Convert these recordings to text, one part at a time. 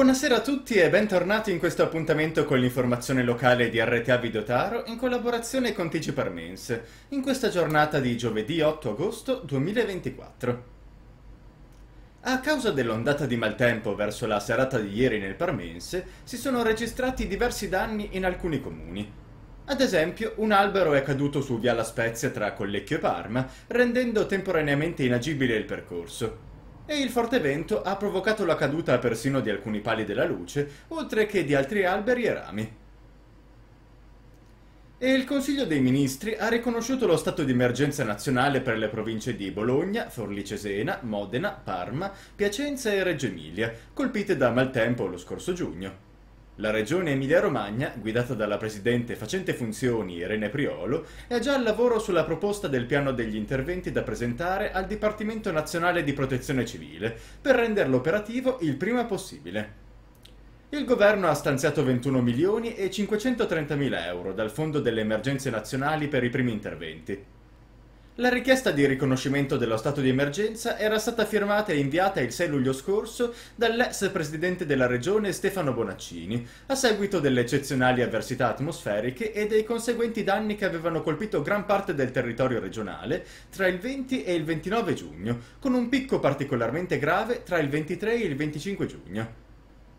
Buonasera a tutti e bentornati in questo appuntamento con l'informazione locale di RTA Videotaro in collaborazione con TG Parmense, in questa giornata di giovedì 8 agosto 2024. A causa dell'ondata di maltempo verso la serata di ieri nel Parmense, si sono registrati diversi danni in alcuni comuni. Ad esempio, un albero è caduto su Via La Spezia tra Collecchio e Parma, rendendo temporaneamente inagibile il percorso e il forte vento ha provocato la caduta persino di alcuni pali della luce, oltre che di altri alberi e rami. E il Consiglio dei Ministri ha riconosciuto lo stato di emergenza nazionale per le province di Bologna, Forlì Cesena, Modena, Parma, Piacenza e Reggio Emilia, colpite da maltempo lo scorso giugno. La regione Emilia-Romagna, guidata dalla presidente facente funzioni Irene Priolo, è già al lavoro sulla proposta del piano degli interventi da presentare al Dipartimento Nazionale di Protezione Civile per renderlo operativo il prima possibile. Il governo ha stanziato 21 milioni e 530 mila euro dal Fondo delle Emergenze Nazionali per i primi interventi. La richiesta di riconoscimento dello stato di emergenza era stata firmata e inviata il 6 luglio scorso dall'ex presidente della regione Stefano Bonaccini, a seguito delle eccezionali avversità atmosferiche e dei conseguenti danni che avevano colpito gran parte del territorio regionale tra il 20 e il 29 giugno, con un picco particolarmente grave tra il 23 e il 25 giugno.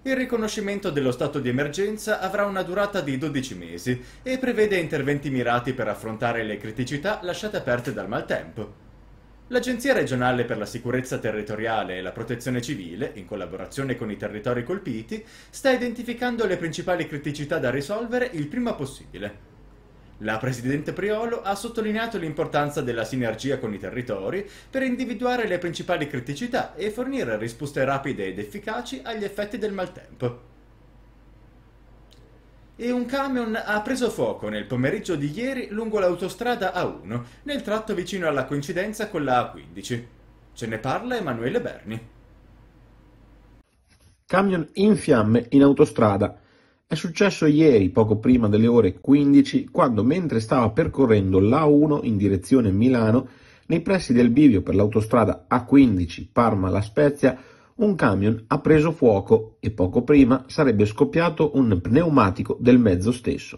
Il riconoscimento dello stato di emergenza avrà una durata di 12 mesi e prevede interventi mirati per affrontare le criticità lasciate aperte dal maltempo. L'Agenzia regionale per la sicurezza territoriale e la protezione civile, in collaborazione con i territori colpiti, sta identificando le principali criticità da risolvere il prima possibile. La Presidente Priolo ha sottolineato l'importanza della sinergia con i territori per individuare le principali criticità e fornire risposte rapide ed efficaci agli effetti del maltempo. E un camion ha preso fuoco nel pomeriggio di ieri lungo l'autostrada A1, nel tratto vicino alla coincidenza con la A15. Ce ne parla Emanuele Berni. Camion in fiamme in autostrada è successo ieri, poco prima delle ore 15, quando mentre stava percorrendo l'A1 in direzione Milano, nei pressi del bivio per l'autostrada A15 Parma-La Spezia, un camion ha preso fuoco e poco prima sarebbe scoppiato un pneumatico del mezzo stesso.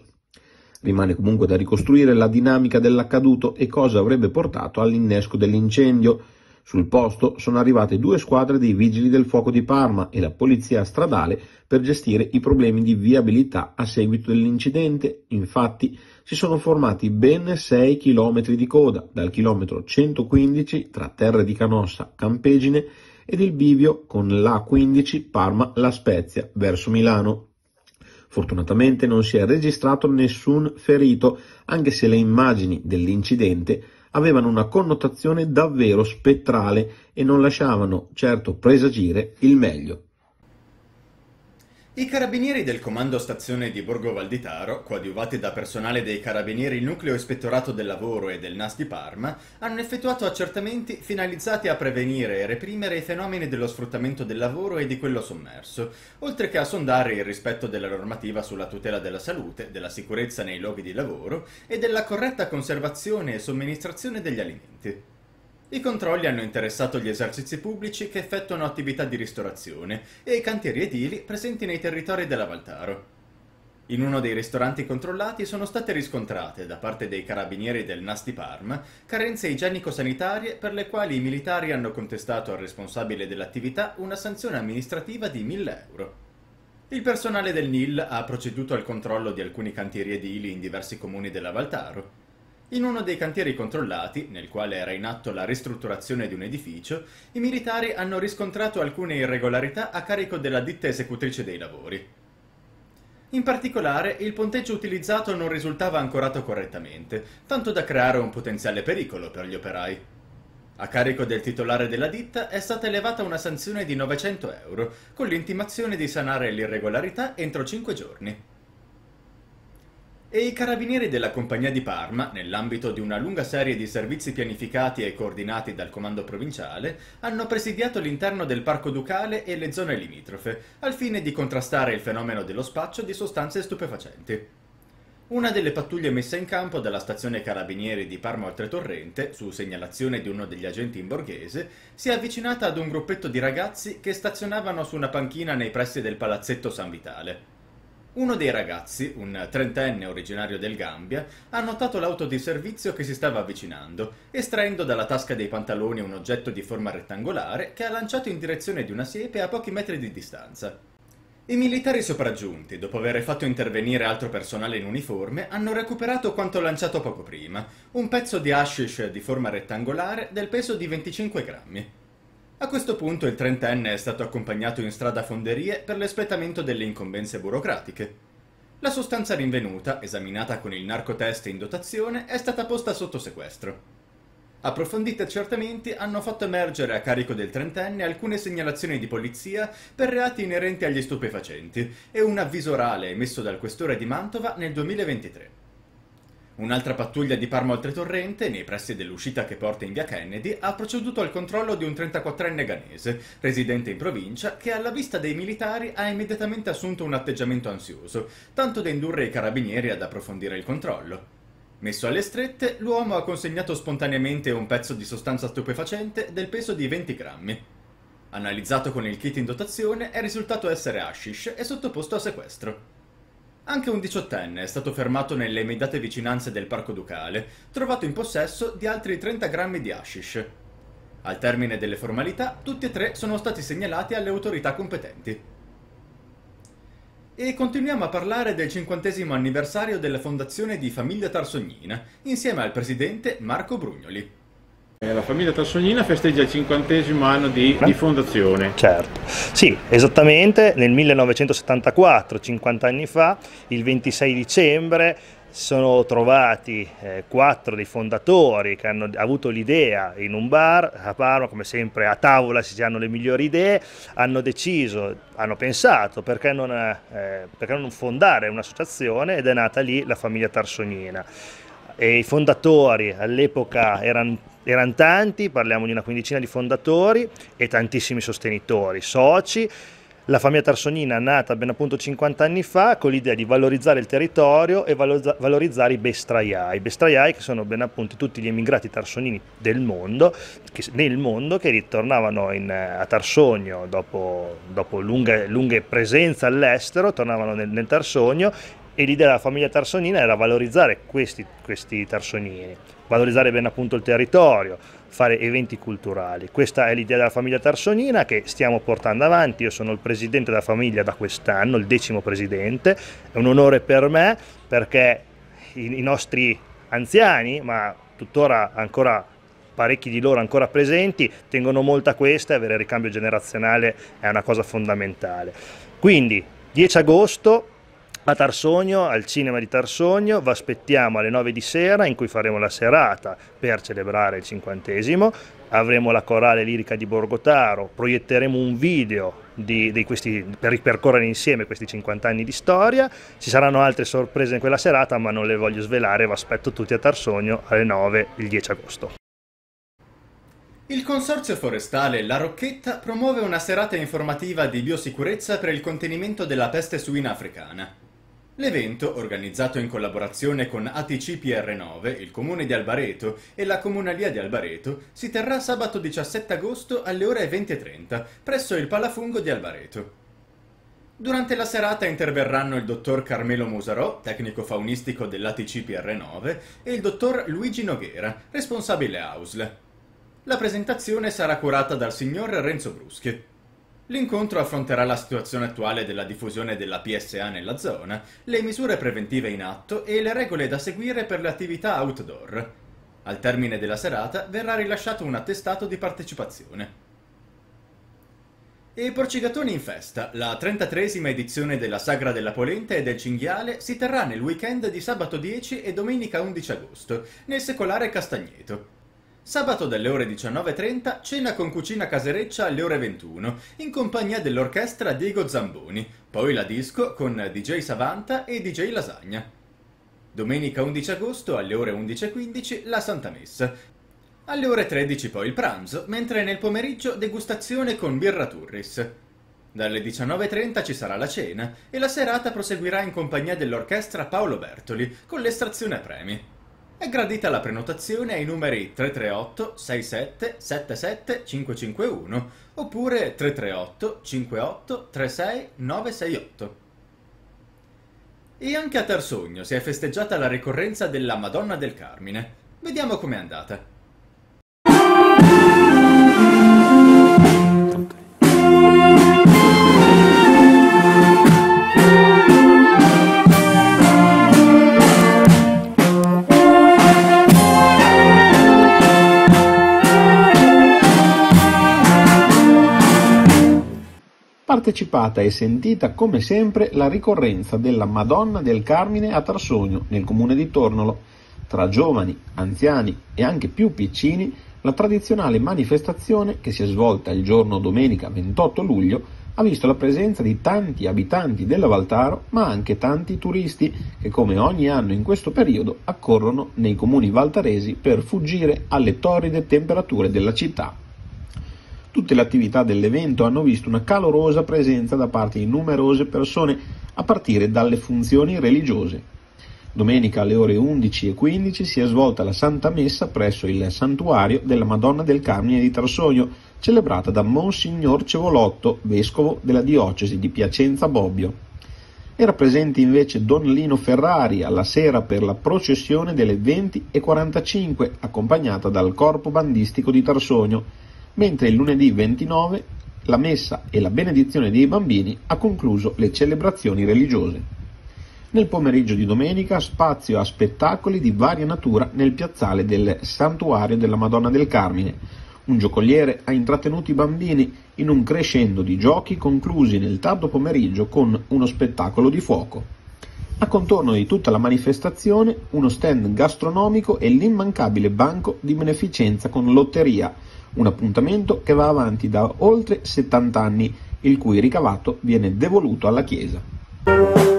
Rimane comunque da ricostruire la dinamica dell'accaduto e cosa avrebbe portato all'innesco dell'incendio, sul posto sono arrivate due squadre dei Vigili del Fuoco di Parma e la Polizia Stradale per gestire i problemi di viabilità a seguito dell'incidente. Infatti si sono formati ben 6 km di coda, dal chilometro 115 tra Terre di Canossa, Campegine ed il bivio con l'A15 Parma-La Spezia verso Milano. Fortunatamente non si è registrato nessun ferito, anche se le immagini dell'incidente avevano una connotazione davvero spettrale e non lasciavano certo presagire il meglio. I carabinieri del Comando Stazione di Borgo Valditaro, coadiuvati da personale dei carabinieri Nucleo Ispettorato del Lavoro e del NAS di Parma, hanno effettuato accertamenti finalizzati a prevenire e reprimere i fenomeni dello sfruttamento del lavoro e di quello sommerso, oltre che a sondare il rispetto della normativa sulla tutela della salute, della sicurezza nei luoghi di lavoro e della corretta conservazione e somministrazione degli alimenti. I controlli hanno interessato gli esercizi pubblici che effettuano attività di ristorazione e i cantieri edili presenti nei territori della Valtaro. In uno dei ristoranti controllati sono state riscontrate, da parte dei carabinieri del NAS di Parma, carenze igienico-sanitarie per le quali i militari hanno contestato al responsabile dell'attività una sanzione amministrativa di 1000 euro. Il personale del NIL ha proceduto al controllo di alcuni cantieri edili in diversi comuni della Valtaro in uno dei cantieri controllati, nel quale era in atto la ristrutturazione di un edificio, i militari hanno riscontrato alcune irregolarità a carico della ditta esecutrice dei lavori. In particolare, il ponteggio utilizzato non risultava ancorato correttamente, tanto da creare un potenziale pericolo per gli operai. A carico del titolare della ditta è stata elevata una sanzione di 900 euro, con l'intimazione di sanare l'irregolarità entro 5 giorni e i carabinieri della Compagnia di Parma, nell'ambito di una lunga serie di servizi pianificati e coordinati dal comando provinciale, hanno presidiato l'interno del Parco Ducale e le zone limitrofe, al fine di contrastare il fenomeno dello spaccio di sostanze stupefacenti. Una delle pattuglie messe in campo dalla stazione carabinieri di Parma Oltretorrente, su segnalazione di uno degli agenti in borghese, si è avvicinata ad un gruppetto di ragazzi che stazionavano su una panchina nei pressi del palazzetto San Vitale. Uno dei ragazzi, un trentenne originario del Gambia, ha notato l'auto di servizio che si stava avvicinando, estraendo dalla tasca dei pantaloni un oggetto di forma rettangolare che ha lanciato in direzione di una siepe a pochi metri di distanza. I militari sopraggiunti, dopo aver fatto intervenire altro personale in uniforme, hanno recuperato quanto lanciato poco prima, un pezzo di hashish di forma rettangolare del peso di 25 grammi. A questo punto il trentenne è stato accompagnato in strada a fonderie per l'espletamento delle incombenze burocratiche. La sostanza rinvenuta, esaminata con il narcotest in dotazione, è stata posta sotto sequestro. Approfonditi accertamenti hanno fatto emergere a carico del trentenne alcune segnalazioni di polizia per reati inerenti agli stupefacenti e un avviso orale emesso dal questore di Mantova nel 2023. Un'altra pattuglia di Parma Oltretorrente, nei pressi dell'uscita che porta in via Kennedy, ha proceduto al controllo di un 34enne ganese, residente in provincia, che alla vista dei militari ha immediatamente assunto un atteggiamento ansioso, tanto da indurre i carabinieri ad approfondire il controllo. Messo alle strette, l'uomo ha consegnato spontaneamente un pezzo di sostanza stupefacente del peso di 20 grammi. Analizzato con il kit in dotazione, è risultato essere hashish e sottoposto a sequestro. Anche un diciottenne è stato fermato nelle immediate vicinanze del Parco Ducale, trovato in possesso di altri 30 grammi di hashish. Al termine delle formalità, tutti e tre sono stati segnalati alle autorità competenti. E continuiamo a parlare del cinquantesimo anniversario della fondazione di Famiglia Tarsognina, insieme al presidente Marco Brugnoli. Eh, la famiglia Tarsognina festeggia il cinquantesimo anno di, di, fondazione. Certo, sì, esattamente nel 1974, 50 anni fa, il 26 dicembre, sono trovati eh, quattro dei fondatori che hanno avuto l'idea in un bar a Parma, come sempre a tavola si hanno le migliori idee, hanno deciso, hanno pensato perché non, eh, perché non fondare un'associazione ed è nata lì la famiglia Tarsognina. E I fondatori all'epoca erano erano tanti, parliamo di una quindicina di fondatori e tantissimi sostenitori, soci. La famiglia Tarsonina è nata ben appunto 50 anni fa con l'idea di valorizzare il territorio e valorizzare i bestraiai, bestraiai che sono ben appunto tutti gli emigrati tarsonini del mondo, che, nel mondo che ritornavano in, a Tarsogno dopo, dopo lunghe, lunghe, presenze all'estero, tornavano nel, nel Tarsogno e l'idea della famiglia tarsonina era valorizzare questi, questi tarsonini, valorizzare ben appunto il territorio, fare eventi culturali. Questa è l'idea della famiglia tarsonina che stiamo portando avanti, io sono il presidente della famiglia da quest'anno, il decimo presidente, è un onore per me perché i, i nostri anziani, ma tuttora ancora parecchi di loro ancora presenti, tengono molto a questa e avere ricambio generazionale è una cosa fondamentale. Quindi 10 agosto a Tarsogno, al cinema di Tarsogno, vi aspettiamo alle 9 di sera in cui faremo la serata per celebrare il cinquantesimo, avremo la corale lirica di Borgotaro, proietteremo un video di, di questi, per ripercorrere insieme questi 50 anni di storia, ci saranno altre sorprese in quella serata ma non le voglio svelare, vi aspetto tutti a Tarsogno alle 9 il 10 agosto. Il Consorzio Forestale La Rocchetta promuove una serata informativa di biosicurezza per il contenimento della peste suina africana. L'evento, organizzato in collaborazione con ATC PR9, il comune di Albareto e la comunalia di Albareto, si terrà sabato 17 agosto alle ore 20.30 presso il Palafungo di Albareto. Durante la serata interverranno il dottor Carmelo Musarò, tecnico faunistico dell'ATC PR9, e il dottor Luigi Noghera, responsabile AUSL. La presentazione sarà curata dal signor Renzo Bruschi. L'incontro affronterà la situazione attuale della diffusione della PSA nella zona, le misure preventive in atto e le regole da seguire per le attività outdoor. Al termine della serata verrà rilasciato un attestato di partecipazione. E Porcigatoni in festa, la 33esima edizione della Sagra della Polente e del Cinghiale si terrà nel weekend di sabato 10 e domenica 11 agosto, nel secolare Castagneto. Sabato dalle ore 19.30 cena con cucina casereccia alle ore 21 in compagnia dell'orchestra Diego Zamboni, poi la disco con DJ Savanta e DJ Lasagna. Domenica 11 agosto alle ore 11.15 la Santa Messa. Alle ore 13 poi il pranzo, mentre nel pomeriggio degustazione con birra Turris. Dalle 19.30 ci sarà la cena e la serata proseguirà in compagnia dell'orchestra Paolo Bertoli con l'estrazione premi. È gradita la prenotazione ai numeri 338 67 77 551 oppure 338 58 36 968. E anche a Tarsogno si è festeggiata la ricorrenza della Madonna del Carmine. Vediamo com'è andata. Partecipata e sentita come sempre la ricorrenza della Madonna del Carmine a Tarsogno, nel comune di Tornolo. Tra giovani, anziani e anche più piccini, la tradizionale manifestazione, che si è svolta il giorno domenica 28 luglio, ha visto la presenza di tanti abitanti della Valtaro, ma anche tanti turisti che come ogni anno in questo periodo accorrono nei comuni valtaresi per fuggire alle torride temperature della città. Tutte le attività dell'evento hanno visto una calorosa presenza da parte di numerose persone, a partire dalle funzioni religiose. Domenica alle ore 11 e 15 si è svolta la Santa Messa presso il Santuario della Madonna del Carmine di Tarsogno, celebrata da Monsignor Cevolotto, vescovo della diocesi di Piacenza Bobbio. Era presente invece Don Lino Ferrari alla sera per la processione delle 20.45, accompagnata dal corpo bandistico di Tarsogno, mentre il lunedì 29 la messa e la benedizione dei bambini ha concluso le celebrazioni religiose. Nel pomeriggio di domenica spazio a spettacoli di varia natura nel piazzale del Santuario della Madonna del Carmine. Un giocoliere ha intrattenuto i bambini in un crescendo di giochi conclusi nel tardo pomeriggio con uno spettacolo di fuoco. A contorno di tutta la manifestazione uno stand gastronomico e l'immancabile banco di beneficenza con lotteria, un appuntamento che va avanti da oltre 70 anni, il cui ricavato viene devoluto alla Chiesa.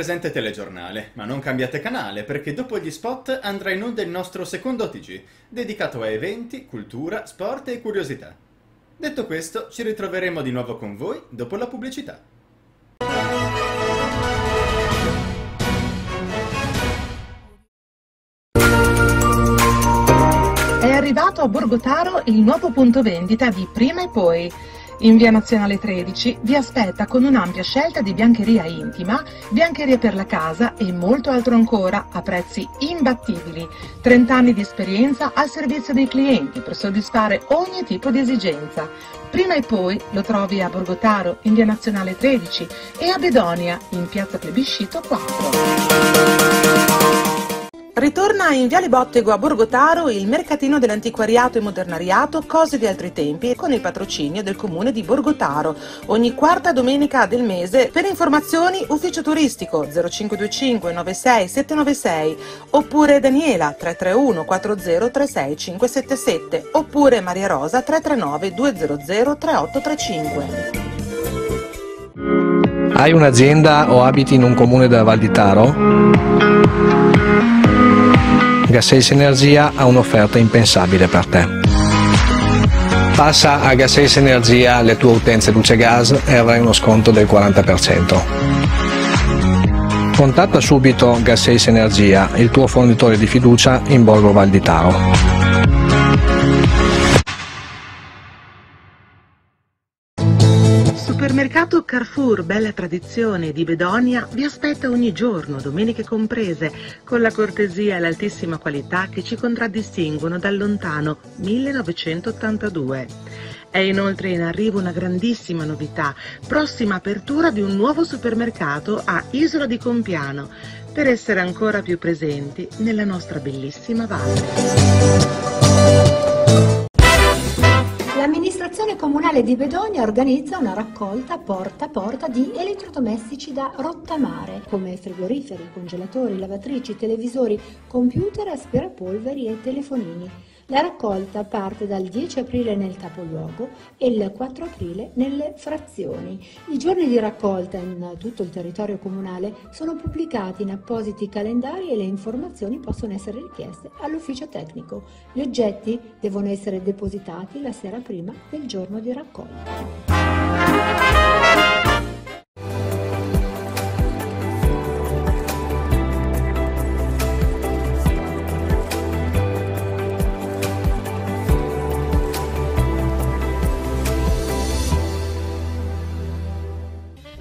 Presente telegiornale, ma non cambiate canale perché dopo gli spot andrà in onda il nostro secondo TG, dedicato a eventi, cultura, sport e curiosità. Detto questo, ci ritroveremo di nuovo con voi dopo la pubblicità. È arrivato a Borgotaro il nuovo punto vendita di Prima e Poi in via Nazionale 13 vi aspetta con un'ampia scelta di biancheria intima, biancheria per la casa e molto altro ancora a prezzi imbattibili. 30 anni di esperienza al servizio dei clienti per soddisfare ogni tipo di esigenza. Prima e poi lo trovi a Borgotaro in via Nazionale 13 e a Bedonia in piazza Plebiscito 4. Ritorna in Viale Bottego a Borgotaro il mercatino dell'antiquariato e modernariato Cose di altri tempi con il patrocinio del comune di Borgotaro. Ogni quarta domenica del mese per informazioni ufficio turistico 0525 96 796 oppure Daniela 331 40 36 577 oppure Maria Rosa 339 200 3835. Hai un'azienda o abiti in un comune della Val di Taro? Gasseis Energia ha un'offerta impensabile per te. Passa a Gasseis Energia le tue utenze luce gas e avrai uno sconto del 40%. Contatta subito Gasseis Energia, il tuo fornitore di fiducia in Borgo Val Supermercato Carrefour Bella Tradizione di Bedonia vi aspetta ogni giorno, domeniche comprese, con la cortesia e l'altissima qualità che ci contraddistinguono dal lontano 1982. È inoltre in arrivo una grandissima novità, prossima apertura di un nuovo supermercato a Isola di Compiano, per essere ancora più presenti nella nostra bellissima valle. Comune Comunale di Bedonia organizza una raccolta porta a porta di elettrodomestici da rottamare, come frigoriferi, congelatori, lavatrici, televisori, computer, aspirapolveri e telefonini. La raccolta parte dal 10 aprile nel capoluogo e il 4 aprile nelle frazioni. I giorni di raccolta in tutto il territorio comunale sono pubblicati in appositi calendari e le informazioni possono essere richieste all'ufficio tecnico. Gli oggetti devono essere depositati la sera prima del giorno di raccolta.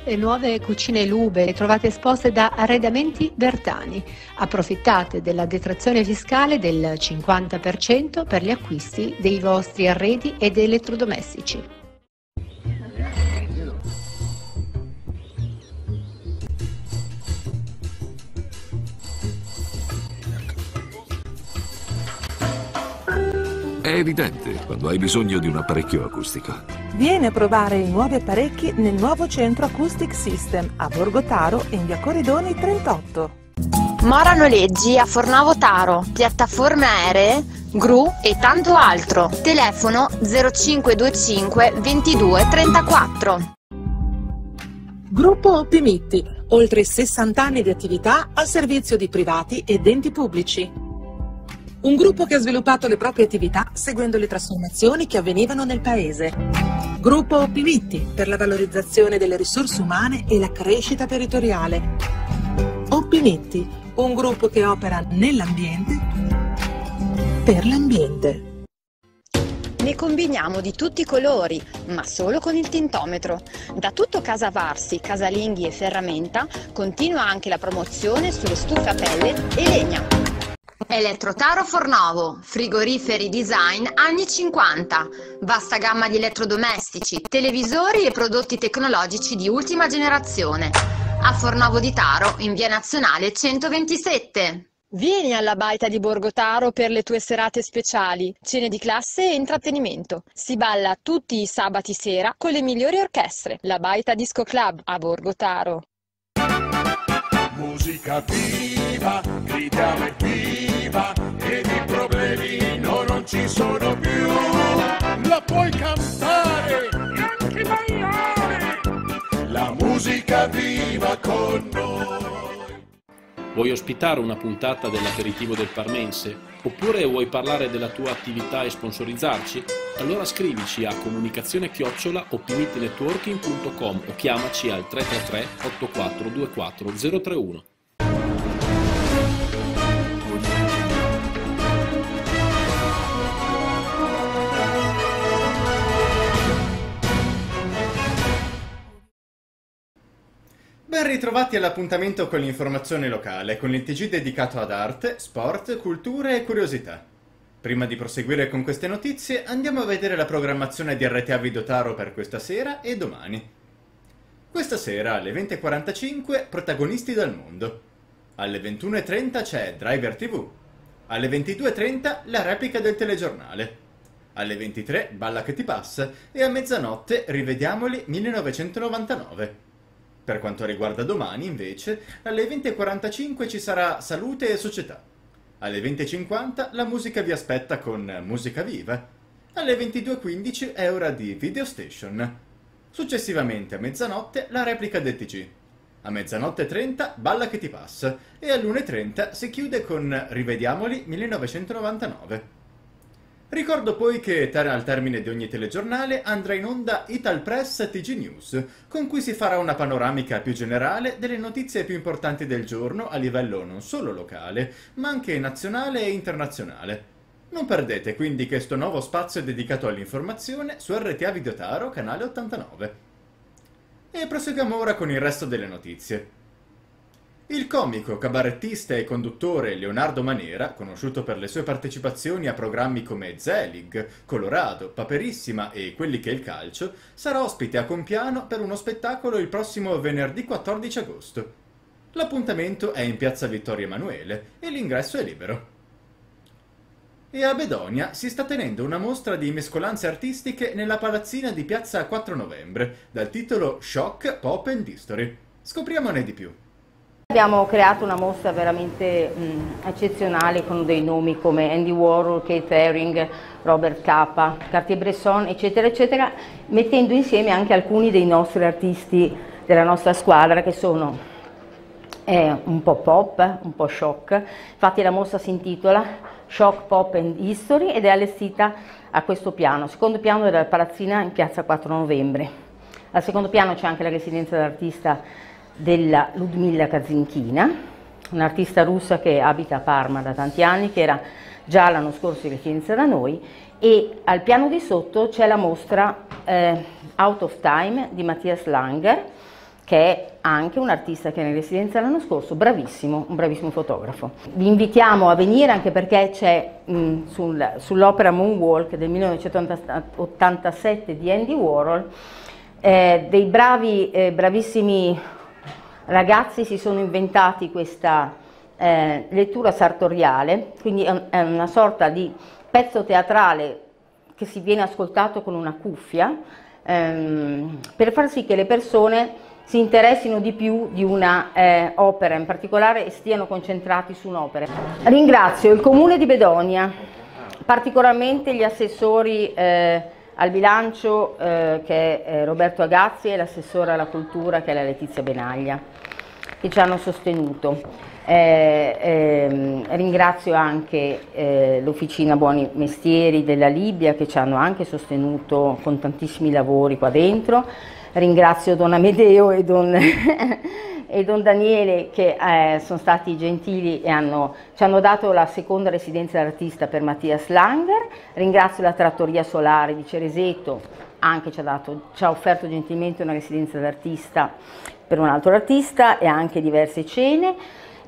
Le nuove cucine Lube trovate esposte da Arredamenti Bertani. Approfittate della detrazione fiscale del 50% per gli acquisti dei vostri arredi ed elettrodomestici. Evidente quando hai bisogno di un apparecchio acustico. Vieni a provare i nuovi apparecchi nel nuovo centro Acoustic System a Borgo Taro in via Corridoni 38. Mora Noleggi a Fornovo Taro, piattaforme aeree, gru e tanto altro. Telefono 0525 22 34. Gruppo Oppimitti, oltre 60 anni di attività al servizio di privati ed enti pubblici. Un gruppo che ha sviluppato le proprie attività seguendo le trasformazioni che avvenivano nel paese. Gruppo Oppimitti per la valorizzazione delle risorse umane e la crescita territoriale. Oppimitti, un gruppo che opera nell'ambiente per l'ambiente. Ne combiniamo di tutti i colori, ma solo con il tintometro. Da tutto Casa Varsi, casalinghi e ferramenta continua anche la promozione sulle stufe a pelle e legna. Elettrotaro Fornovo, frigoriferi design anni 50, vasta gamma di elettrodomestici, televisori e prodotti tecnologici di ultima generazione. A Fornovo di Taro, in via nazionale 127. Vieni alla Baita di Borgotaro per le tue serate speciali, cene di classe e intrattenimento. Si balla tutti i sabati sera con le migliori orchestre. La Baita Disco Club a Borgotaro. Musica viva, gridiamo evviva ed i problemi no, non ci sono più. La puoi cantare e anche ballare. La musica viva con noi. Vuoi ospitare una puntata dell'aperitivo del Parmense? Oppure vuoi parlare della tua attività e sponsorizzarci? Allora scrivici a comunicazione chiocciola o chiamaci al 333 8424 031. Ritrovati all'appuntamento con l'informazione locale, con il TG dedicato ad arte, sport, cultura e curiosità. Prima di proseguire con queste notizie, andiamo a vedere la programmazione di RTA Vidotaro per questa sera e domani. Questa sera alle 20.45 Protagonisti dal mondo. Alle 21.30 c'è Driver TV. Alle 22.30 la replica del telegiornale. Alle 23 Balla che ti passa e a mezzanotte Rivediamoli 1999. Per quanto riguarda domani, invece, alle 20.45 ci sarà Salute e Società. Alle 20.50 la musica vi aspetta con Musica Viva. Alle 22.15 è ora di Video Station. Successivamente a mezzanotte la replica del TG. A mezzanotte 30 Balla che ti passa e all'1.30 si chiude con Rivediamoli 1999. Ricordo poi che al termine di ogni telegiornale andrà in onda Ital Press TG News, con cui si farà una panoramica più generale delle notizie più importanti del giorno a livello non solo locale, ma anche nazionale e internazionale. Non perdete quindi questo nuovo spazio dedicato all'informazione su RTA Videotaro, canale 89. E proseguiamo ora con il resto delle notizie. Il comico, cabarettista e conduttore Leonardo Manera, conosciuto per le sue partecipazioni a programmi come Zelig, Colorado, Paperissima e Quelli che è il calcio, sarà ospite a Compiano per uno spettacolo il prossimo venerdì 14 agosto. L'appuntamento è in piazza Vittorio Emanuele e l'ingresso è libero. E a Bedonia si sta tenendo una mostra di mescolanze artistiche nella palazzina di piazza 4 novembre, dal titolo Shock Pop and History. Scopriamone di più. Abbiamo creato una mostra veramente mh, eccezionale con dei nomi come Andy Warhol, Kate Haring, Robert Capa, Cartier-Bresson, eccetera, eccetera, mettendo insieme anche alcuni dei nostri artisti della nostra squadra che sono eh, un po' pop, un po' shock. Infatti la mostra si intitola Shock Pop and History ed è allestita a questo piano. Secondo piano della Palazzina in piazza 4 novembre. Al secondo piano c'è anche la residenza dell'artista della Ludmilla Kazinchina, un'artista russa che abita a Parma da tanti anni, che era già l'anno scorso in residenza da noi, e al piano di sotto c'è la mostra eh, Out of Time di Mattias Langer, che è anche un artista che è in residenza l'anno scorso, bravissimo, un bravissimo fotografo. Vi invitiamo a venire anche perché c'è sul, sull'opera Moonwalk del 1987 di Andy Warhol eh, dei bravi, eh, bravissimi ragazzi si sono inventati questa eh, lettura sartoriale, quindi è una sorta di pezzo teatrale che si viene ascoltato con una cuffia, ehm, per far sì che le persone si interessino di più di una eh, opera in particolare e stiano concentrati su un'opera. Ringrazio il Comune di Bedonia, particolarmente gli assessori eh, al bilancio eh, che è Roberto Agazzi e l'assessore alla cultura che è la Letizia Benaglia, che ci hanno sostenuto. Eh, ehm, ringrazio anche eh, l'Officina Buoni Mestieri della Libia che ci hanno anche sostenuto con tantissimi lavori qua dentro ringrazio Don Amedeo e Don, e don Daniele che eh, sono stati gentili e hanno, ci hanno dato la seconda residenza d'artista per Mattias Langer, ringrazio la Trattoria Solare di Cereseto, anche ci ha, dato, ci ha offerto gentilmente una residenza d'artista per un altro artista e anche diverse cene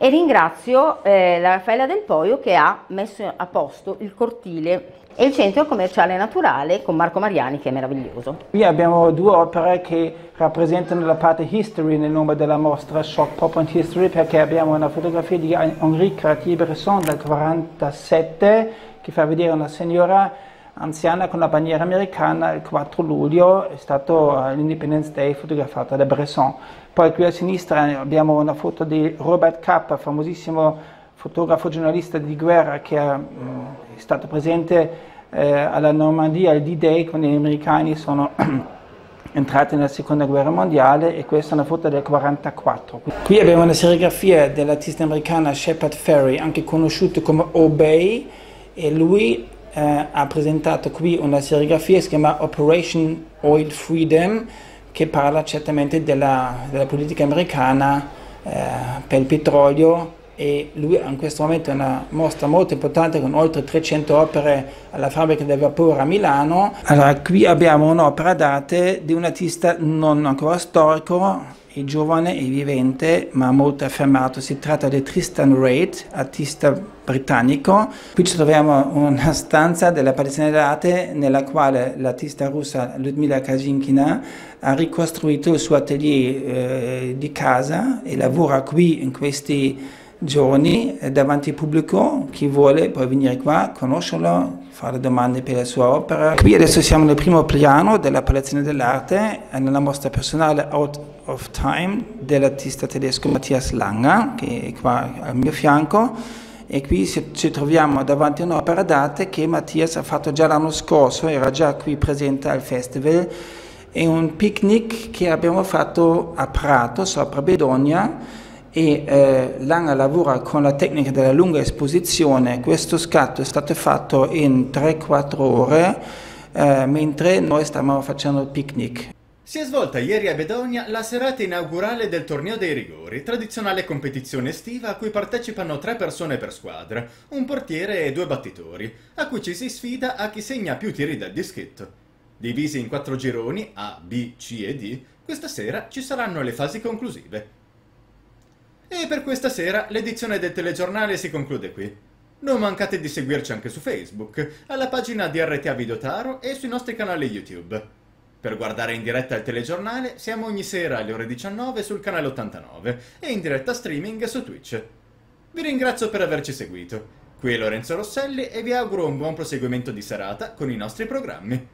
e ringrazio eh, la Raffaella Del Poio che ha messo a posto il cortile e il centro commerciale naturale con Marco Mariani che è meraviglioso. Qui abbiamo due opere che rappresentano la parte history nel nome della mostra Shock Pop and History perché abbiamo una fotografia di Henri Cartier-Bresson del 47 che fa vedere una signora anziana con la bandiera americana il 4 luglio, è stato l'Independence Day fotografata da Bresson. Poi qui a sinistra abbiamo una foto di Robert Capa, famosissimo fotografo giornalista di guerra che è, è stato presente eh, alla Normandia al D-Day quando gli americani sono entrati nella seconda guerra mondiale e questa è una foto del 1944. Qui abbiamo una serigrafia dell'artista americana Shepard Ferry, anche conosciuto come Obey, e lui eh, ha presentato qui una serigrafia che si chiama Operation Oil Freedom, che parla certamente della, della politica americana eh, per il petrolio e lui in questo momento è una mostra molto importante con oltre 300 opere alla fabbrica del vapore a Milano. Allora qui abbiamo un'opera d'arte di un artista non ancora storico, è giovane e vivente ma molto affermato, si tratta di Tristan Reid, artista britannico. Qui ci troviamo una stanza della Palazzina d'arte nella quale l'artista russa Ludmila Kazinkina ha ricostruito il suo atelier eh, di casa e lavora qui in questi giorni eh, davanti al pubblico, chi vuole può venire qua, conoscerlo, fare domande per la sua opera. Qui adesso siamo nel primo piano della Palazzina dell'Arte, nella mostra personale Out of Time dell'artista tedesco Matthias Langer, che è qua al mio fianco, e qui ci troviamo davanti a un'opera d'arte che Mattias ha fatto già l'anno scorso, era già qui presente al festival, è un picnic che abbiamo fatto a Prato, sopra Bedonia, e eh, Langa lavora con la tecnica della lunga esposizione. Questo scatto è stato fatto in 3-4 ore eh, mentre noi stavamo facendo il picnic. Si è svolta ieri a Bedonia la serata inaugurale del Torneo dei Rigori, tradizionale competizione estiva a cui partecipano tre persone per squadra, un portiere e due battitori, a cui ci si sfida a chi segna più tiri dal dischetto. Divisi in quattro gironi, A, B, C e D, questa sera ci saranno le fasi conclusive. E per questa sera l'edizione del telegiornale si conclude qui. Non mancate di seguirci anche su Facebook, alla pagina di RTA Videotaro e sui nostri canali YouTube. Per guardare in diretta il telegiornale siamo ogni sera alle ore 19 sul canale 89 e in diretta streaming su Twitch. Vi ringrazio per averci seguito. Qui è Lorenzo Rosselli e vi auguro un buon proseguimento di serata con i nostri programmi.